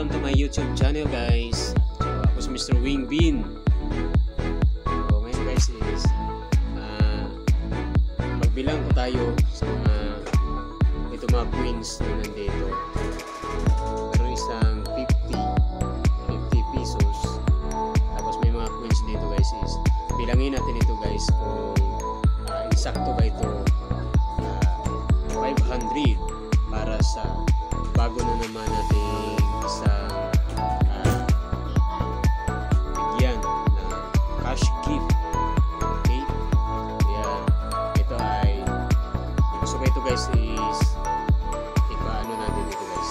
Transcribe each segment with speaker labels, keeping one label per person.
Speaker 1: welcome to my YouTube channel guys. So, ako si Mr. Wing Bean. So, ngayon guys is ah, magbilang po tayo sa mga ito mga queens na nandito. Meron isang 50 50 pesos. Tapos may mga queens dito guys is bilangin natin ito guys kung ah, insakto ba ito ah, 500 para sa bago na naman nating isang ah, bigyan na cash gift. Okay? Kaya ito ay gusto ko ito guys is ipaano natin ito guys.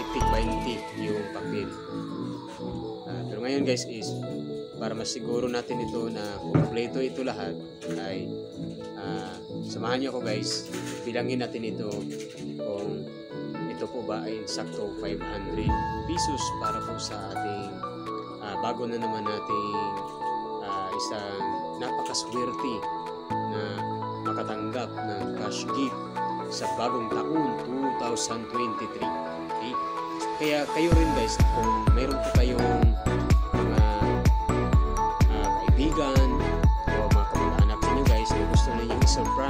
Speaker 1: Itik 20 yung papel. Ah, pero ngayon guys is para masiguro natin ito na kumpleto ito lahat ay ah, samahan niyo ako guys bilangin natin ito kung ito po ba ay sakto 500 pesos para po sa ating ah, bago na naman nating ah, isang napakaswerte na makatanggap ng cash gift sa bagong taon 2023 okay? kaya kayo rin guys kung mayroon po kayong mga ah, kaibigan o mga kamag-anak ninyo guys na gusto ninyo i-surprise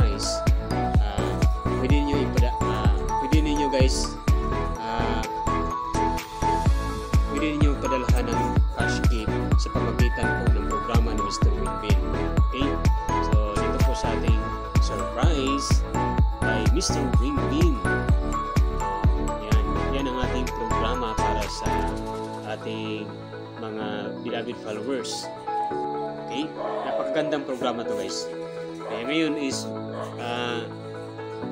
Speaker 1: Mr. Winbin yan, yan ang ating programa para sa ating mga beloved followers Okay? Napakagandang programa to guys. Kaya ngayon is ah,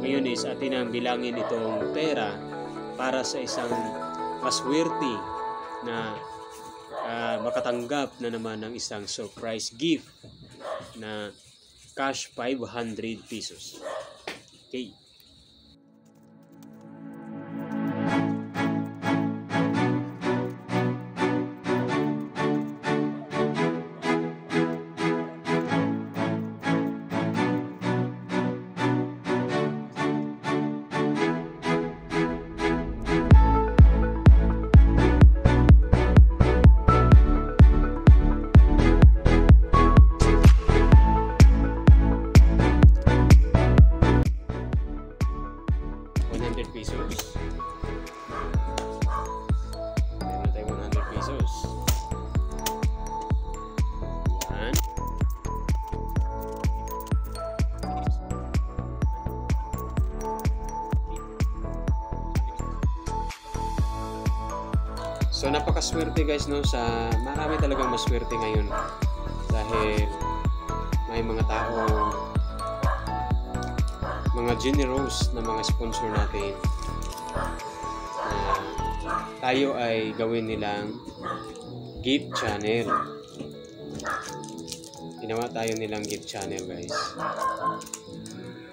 Speaker 1: ngayon is atin ang bilangin itong pera para sa isang maswerte na ah, makatanggap na naman ng isang surprise gift na cash 500 pesos. Okay. So napakaswerte guys no sa marami talagang maswerte ngayon dahil may mga taong mga generous na mga sponsor natin na tayo ay gawin nilang gift channel. Ginawa tayo nilang gift channel guys.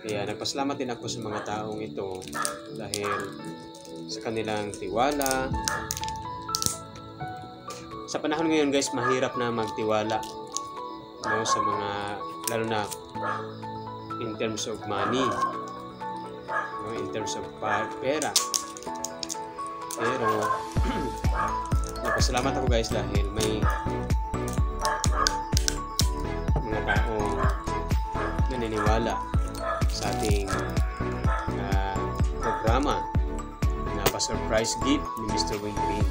Speaker 1: Kaya nagpasalamat din ako sa mga taong ito dahil sa kanilang tiwala. Sa panahon ngayon guys, mahirap na magtiwala no, sa mga lalo na in terms of money no, in terms of pera pero napasalamat ako guys dahil may mga taong naniniwala sa ating ah, programa na pa-surprise gift ni Mr. Wing Green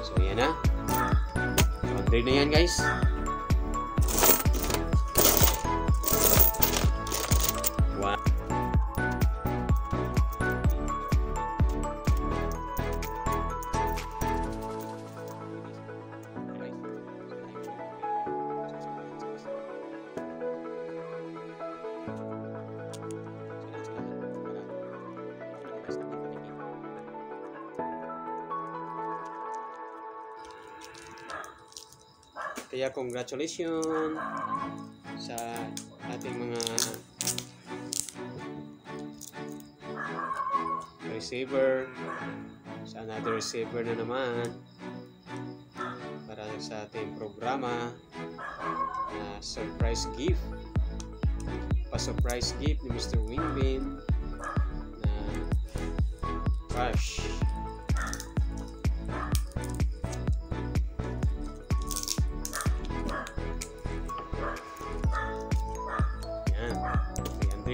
Speaker 1: so yan na so, na yan guys Kaya congratulations sa ating mga receiver sa another receiver na naman para sa ating programa na surprise gift pa-surprise gift ni Mr. Wingbin na cash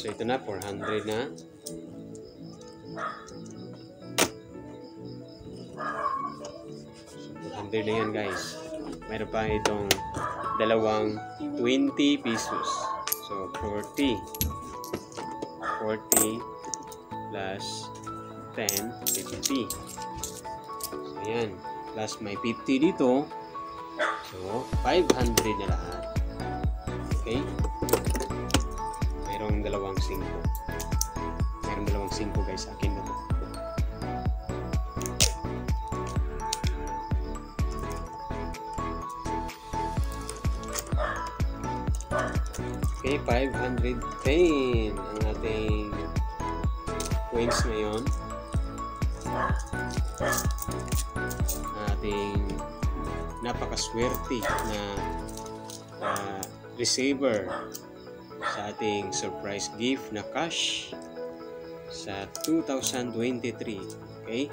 Speaker 1: So ito na, 400 na. So, 400 na yan guys. Mayroon pa itong dalawang 20 pesos. So 40. 40 plus 10, 50. So yan. Plus may 50 dito. So 500 na lahat. Okay? Mayroong dalawang 5. Mayroong dalawang 5 guys akin na to. Okay, 510 ang ating coins ngayon. Ating napakaswerte na ah, receiver sa ating surprise gift na cash sa 2023. Okay?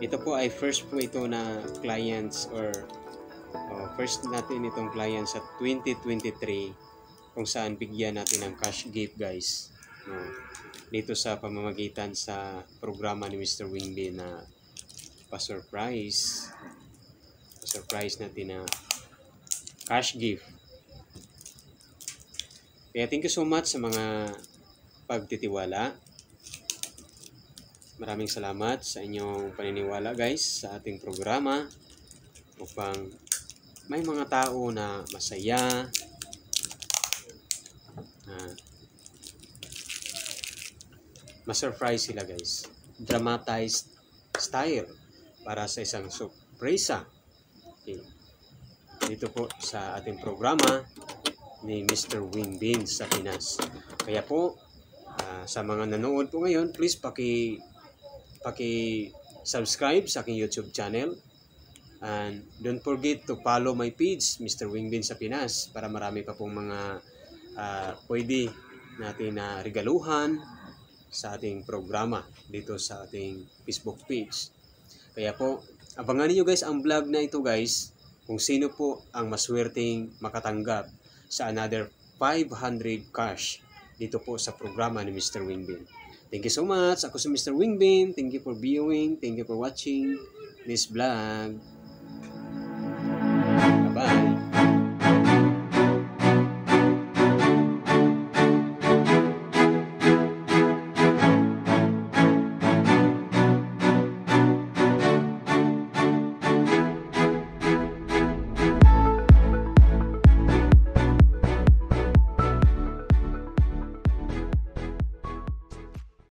Speaker 1: Ito po ay first po ito na clients or oh, first natin itong client sa 2023 kung saan bigyan natin ng cash gift guys. No? Dito sa pamamagitan sa programa ni Mr. Wingbin na pa-surprise. Pa-surprise natin na cash gift. Kaya thank you so much sa mga pagtitiwala. Maraming salamat sa inyong paniniwala guys sa ating programa upang may mga tao na masaya, Ah. ma-surprise sila guys. Dramatized style para sa isang sorpresa. Okay. Dito po sa ating programa ni Mr. Wing Bean sa Pinas. Kaya po, ah, sa mga nanood po ngayon, please paki paki subscribe sa aking YouTube channel. And don't forget to follow my page, Mr. Wing Bean sa Pinas, para marami pa pong mga ah, pwede natin na regaluhan sa ating programa dito sa ating Facebook page. Kaya po, abangan niyo guys ang vlog na ito guys kung sino po ang maswerteng makatanggap sa another 500 cash dito po sa programa ni Mr. Wingbin. Thank you so much. Ako si Mr. Wingbin. Thank you for viewing. Thank you for watching this vlog.